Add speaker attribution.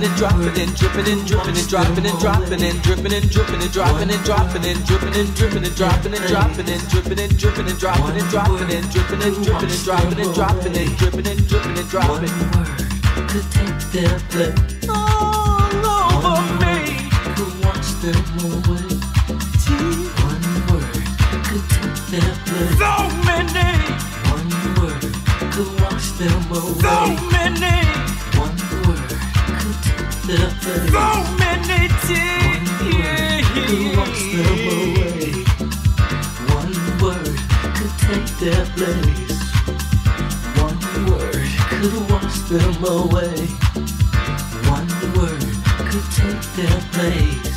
Speaker 1: dropping and dropping and dripping and dripping and dropping and dropping and dripping and dripping and dropping and dropping and dripping and dripping and dropping and dropping and dripping and dripping and dropping and dropping and dripping and dripping and dropping and dropping and dripping and dripping and dropping.
Speaker 2: Could take their place
Speaker 1: all over me.
Speaker 2: Could watch them away.
Speaker 1: So many
Speaker 2: them away? One word could take their place. One word could wash them away. One word could take their place.